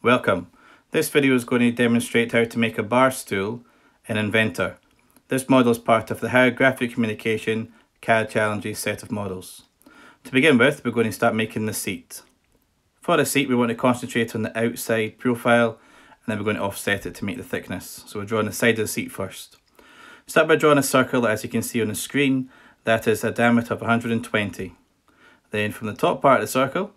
Welcome. This video is going to demonstrate how to make a bar stool in Inventor. This model is part of the Higher Graphic Communication CAD Challenges set of models. To begin with, we're going to start making the seat. For the seat, we want to concentrate on the outside profile and then we're going to offset it to make the thickness. So we're drawing the side of the seat first. Start by drawing a circle as you can see on the screen that is a diameter of 120. Then from the top part of the circle,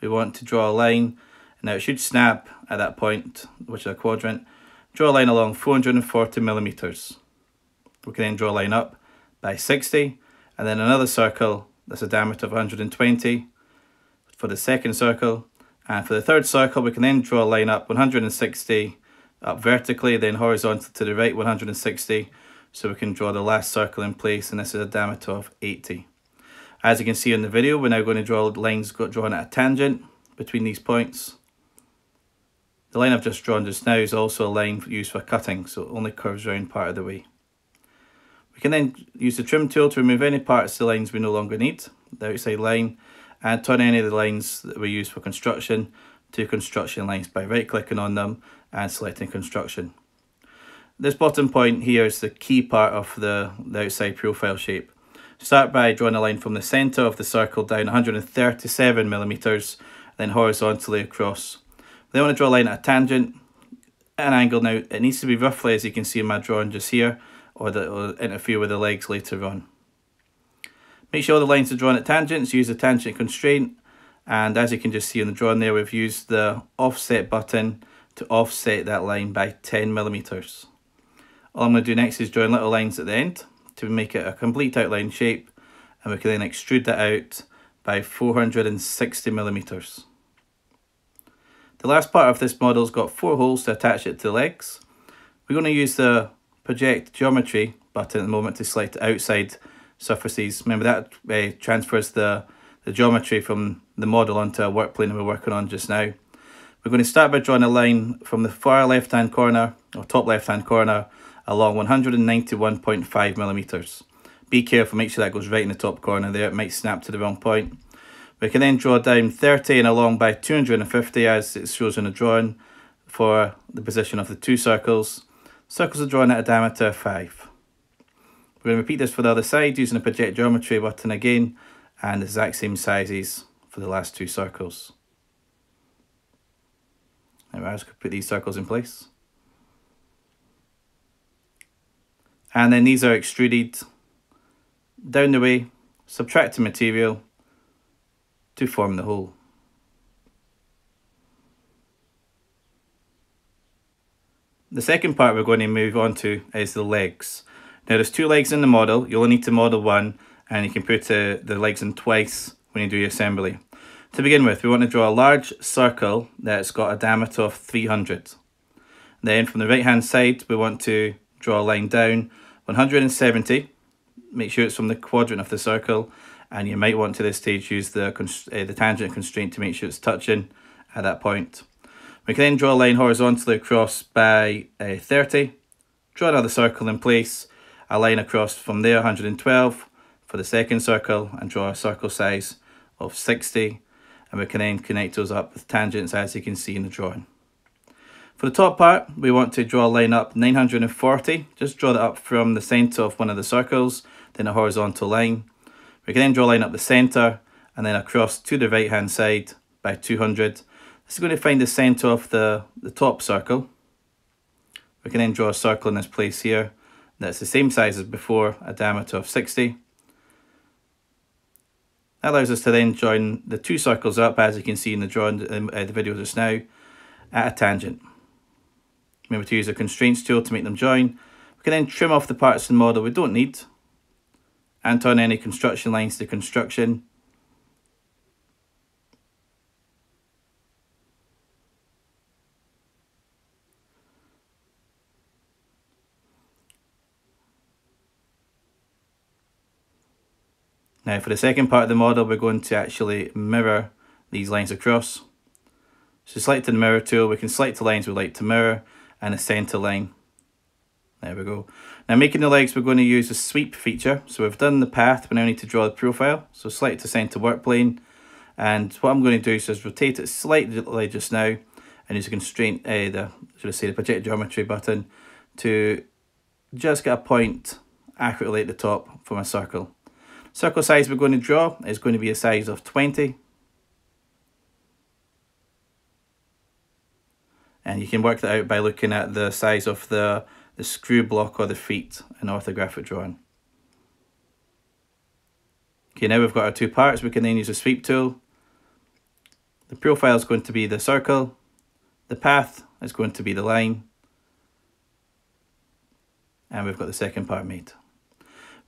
we want to draw a line. Now it should snap at that point, which is a quadrant. Draw a line along 440 millimeters. We can then draw a line up by 60, and then another circle that's a diameter of 120 for the second circle. And for the third circle, we can then draw a line up 160 up vertically, then horizontal to the right 160. So we can draw the last circle in place, and this is a diameter of 80. As you can see in the video, we're now going to draw lines drawn at a tangent between these points. The line I've just drawn just now is also a line used for cutting, so it only curves around part of the way. We can then use the trim tool to remove any parts of the lines we no longer need, the outside line, and turn any of the lines that we use for construction to construction lines by right clicking on them and selecting construction. This bottom point here is the key part of the, the outside profile shape. Start by drawing a line from the centre of the circle down 137 millimetres, then horizontally across. Then I want to draw a line at a tangent, an angle now. It needs to be roughly as you can see in my drawing just here, or that will interfere with the legs later on. Make sure the lines are drawn at tangents, use the tangent constraint, and as you can just see in the drawing there, we've used the offset button to offset that line by 10 millimeters. All I'm going to do next is draw little lines at the end to make it a complete outline shape and we can then extrude that out by 460 millimeters. The last part of this model's got four holes to attach it to the legs. We're going to use the project geometry button at the moment to select outside surfaces. Remember that uh, transfers the, the geometry from the model onto a work plane we're working on just now. We're going to start by drawing a line from the far left hand corner or top left hand corner along 191.5 millimeters. Be careful, make sure that goes right in the top corner there, it might snap to the wrong point. We can then draw down 30 and along by 250 as it shows in the drawing for the position of the two circles. Circles are drawn at a diameter of 5. We're going to repeat this for the other side using the project geometry button again and the exact same sizes for the last two circles. Now I just put these circles in place. and then these are extruded down the way, subtract the material to form the hole. The second part we're going to move on to is the legs. Now there's two legs in the model, you only need to model one and you can put uh, the legs in twice when you do your assembly. To begin with, we want to draw a large circle that's got a diameter of 300. Then from the right hand side, we want to draw a line down 170 make sure it's from the quadrant of the circle and you might want to this stage use the, uh, the tangent constraint to make sure it's touching at that point. We can then draw a line horizontally across by uh, 30, draw another circle in place, a line across from there 112 for the second circle and draw a circle size of 60 and we can then connect those up with tangents as you can see in the drawing. For the top part, we want to draw a line up 940. Just draw that up from the centre of one of the circles, then a horizontal line. We can then draw a line up the centre and then across to the right hand side by 200. This is going to find the centre of the, the top circle. We can then draw a circle in this place here that's the same size as before, a diameter of 60. That allows us to then join the two circles up, as you can see in the drawing, uh, the video just now, at a tangent. Remember to use the constraints tool to make them join. We can then trim off the parts in the model we don't need and turn any construction lines to construction. Now for the second part of the model we're going to actually mirror these lines across. So select the mirror tool, we can select the lines we'd like to mirror and a center line. There we go. Now making the legs, we're going to use a sweep feature. So we've done the path, we now need to draw the profile. So select the center work plane. And what I'm going to do is just rotate it slightly just now. and use the constraint, uh, the, should I say, the project geometry button to just get a point accurately at the top for my circle. Circle size we're going to draw is going to be a size of 20. And you can work that out by looking at the size of the, the screw block or the feet in orthographic drawing. Okay, now we've got our two parts. We can then use a sweep tool. The profile is going to be the circle. The path is going to be the line. And we've got the second part made.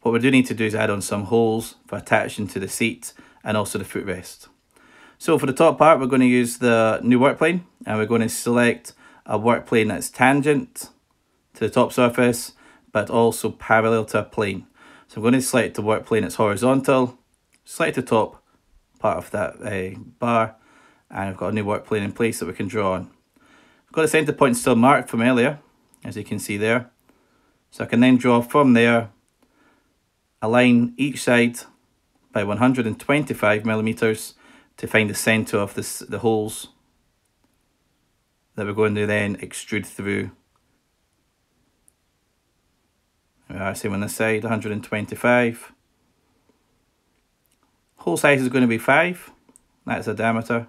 What we do need to do is add on some holes for attaching to the seat and also the footrest. So for the top part, we're going to use the new work plane and we're going to select a work plane that's tangent to the top surface, but also parallel to a plane. So I'm going to select the work plane that's horizontal, select the top part of that uh, bar, and I've got a new work plane in place that we can draw on. I've got the centre point still marked from earlier, as you can see there. So I can then draw from there align each side by 125 millimeters to find the center of this, the holes that we're going to then extrude through. Uh, we are, same on this side, 125. Hole size is going to be 5, that's the diameter.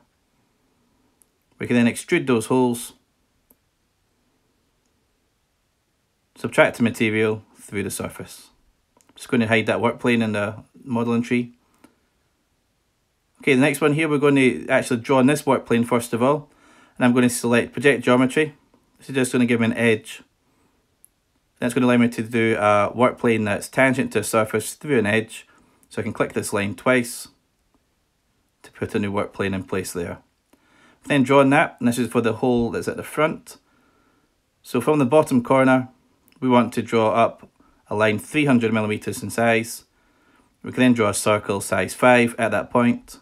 We can then extrude those holes, subtract the material through the surface. Just going to hide that work plane in the modeling tree. Okay, the next one here, we're going to actually draw on this work plane first of all. And I'm going to select project geometry. This is just going to give me an edge. That's going to allow me to do a work plane that's tangent to a surface through an edge. So I can click this line twice to put a new work plane in place there. Then drawing that, and this is for the hole that's at the front. So from the bottom corner, we want to draw up a line 300 millimeters in size. We can then draw a circle size 5 at that point.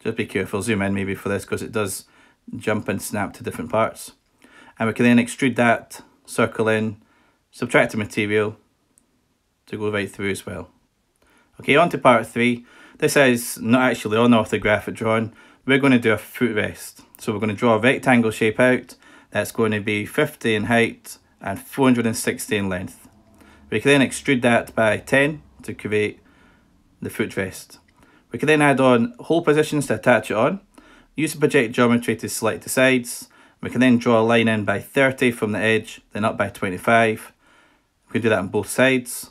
Just be careful, zoom in maybe for this because it does jump and snap to different parts. And we can then extrude that circle in, subtract the material to go right through as well. Okay, on to part 3. This is not actually on orthographic drawing. We're going to do a footrest. So we're going to draw a rectangle shape out. That's going to be 50 in height and 460 in length. We can then extrude that by 10 to create the footrest. We can then add on hole positions to attach it on. Use the project geometry to select the sides. We can then draw a line in by 30 from the edge, then up by 25. We can do that on both sides,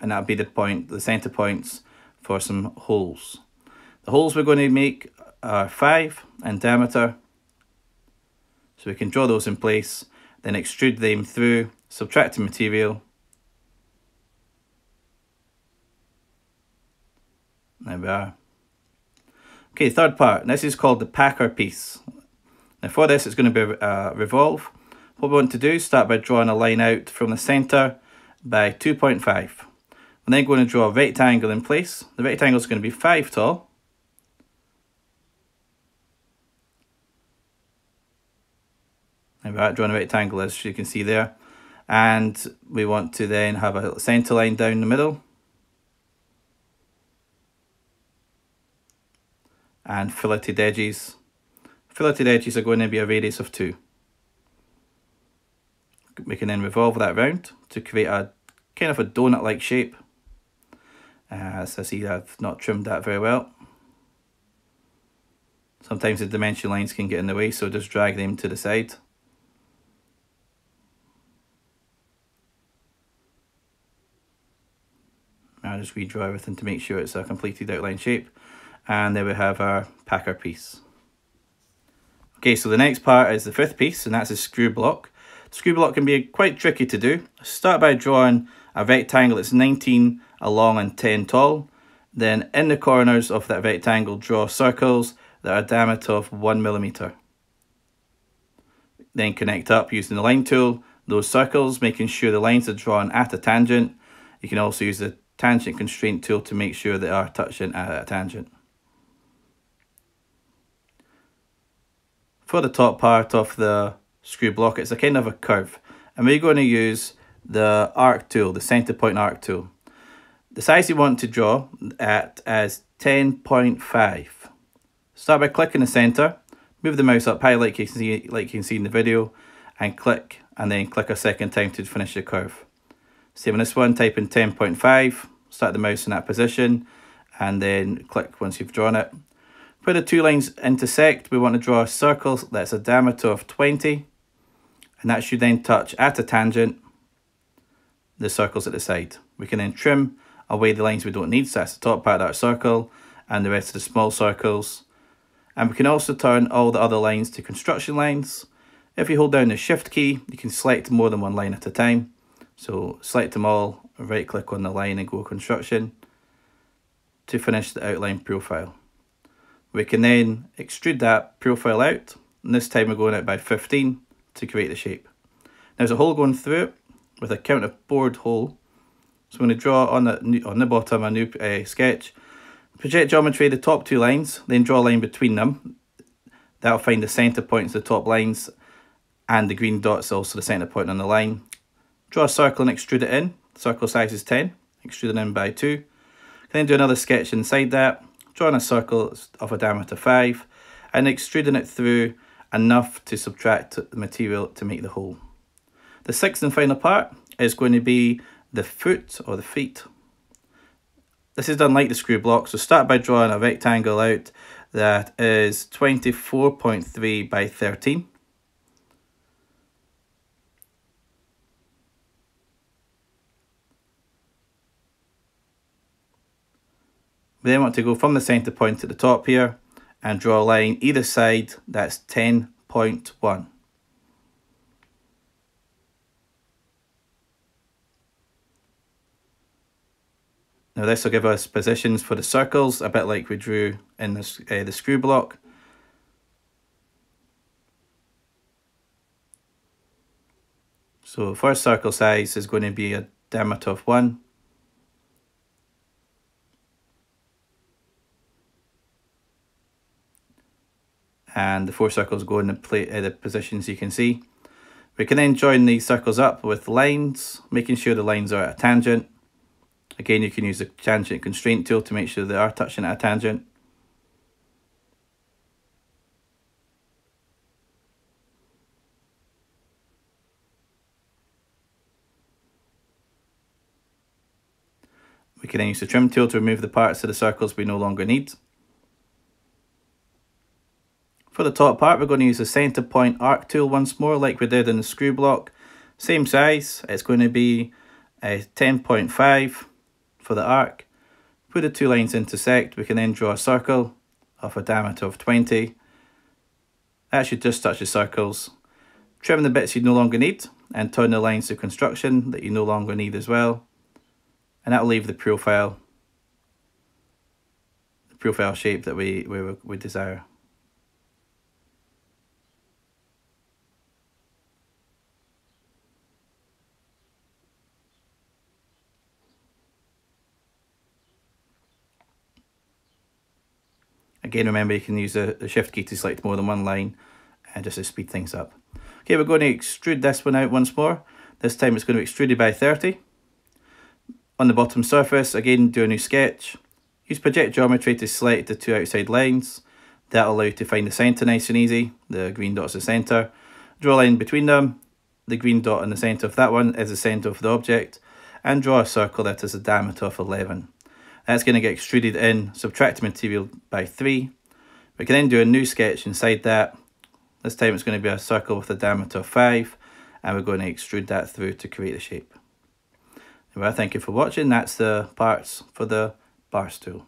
and that'll be the point, the center points for some holes. The holes we're going to make are 5 in diameter, so we can draw those in place then extrude them through, subtract the material. There we are. Okay, third part. This is called the Packer piece. Now for this, it's going to be uh, revolve. What we want to do is start by drawing a line out from the centre by 2.5. We're then going to draw a rectangle in place. The rectangle is going to be 5 tall. Right, drawing a rectangle as you can see there. And we want to then have a centre line down the middle. And filleted edges. Filleted edges are going to be a radius of 2. We can then revolve that round to create a kind of a donut-like shape. Uh, as I see I've not trimmed that very well. Sometimes the dimension lines can get in the way, so just drag them to the side. I'll just redraw everything to make sure it's a completed outline shape. And there we have our packer piece. Okay, so the next part is the fifth piece, and that's a screw block. The screw block can be quite tricky to do. Start by drawing a rectangle that's 19 along and 10 tall. Then in the corners of that rectangle, draw circles that are diameter of one millimeter. Then connect up using the line tool, those circles, making sure the lines are drawn at a tangent. You can also use the tangent constraint tool to make sure they are touching at a tangent. For the top part of the screw block, it's a kind of a curve. And we're going to use the arc tool, the center point arc tool. The size you want to draw at is 10.5. Start by clicking the center Move the mouse up high like you can see, like you can see in the video and click and then click a second time to finish the curve. Same on this one, type in 10.5, start the mouse in that position and then click once you've drawn it. Where the two lines intersect, we want to draw a circle that's a diameter of 20 and that should then touch at a tangent the circles at the side. We can then trim away the lines we don't need, so that's the top part of that circle and the rest of the small circles. And we can also turn all the other lines to construction lines. If you hold down the shift key, you can select more than one line at a time. So select them all, right click on the line and go construction to finish the outline profile. We can then extrude that profile out, and this time we're going out by 15 to create the shape. Now there's a hole going through it with a counter bored hole. So I'm going to draw on the, on the bottom a new uh, sketch. Project geometry the top two lines, then draw a line between them. That'll find the centre points the top lines and the green dot's also the centre point on the line. Draw a circle and extrude it in. Circle size is 10. Extrude it in by 2. Then do another sketch inside that. Drawing a circle of a diameter 5 and extruding it through enough to subtract the material to make the hole. The sixth and final part is going to be the foot or the feet. This is done like the screw block, so start by drawing a rectangle out that is 24.3 by 13. We then want to go from the centre point at the top here and draw a line either side that's 10.1. Now this will give us positions for the circles, a bit like we drew in this, uh, the screw block. So first circle size is going to be a diameter of 1. And the four circles go in the, play, uh, the positions you can see. We can then join these circles up with lines, making sure the lines are at a tangent. Again, you can use the tangent constraint tool to make sure they are touching at a tangent. We can then use the trim tool to remove the parts of the circles we no longer need. For the top part, we're going to use the center point arc tool once more, like we did in the screw block. Same size, it's going to be uh, a 10.5 for the arc. Where the two lines intersect, we can then draw a circle of a diameter of 20. That should just touch the circles. Trim the bits you no longer need and turn the lines to construction that you no longer need as well. And that will leave the profile, the profile shape that we, we, we desire. Again, remember you can use the, the shift key to select more than one line and just to speed things up. Okay, we're going to extrude this one out once more. This time it's going to be extruded by 30. On the bottom surface, again, do a new sketch. Use project geometry to select the two outside lines. That'll allow you to find the centre nice and easy. The green dot's the centre. Draw a line between them. The green dot in the centre of that one is the centre of the object. And draw a circle that is a diameter of 11. That's going to get extruded in, subtract material by 3. We can then do a new sketch inside that. This time it's going to be a circle with a diameter of 5 and we're going to extrude that through to create the shape. Well, thank you for watching. That's the parts for the bar stool.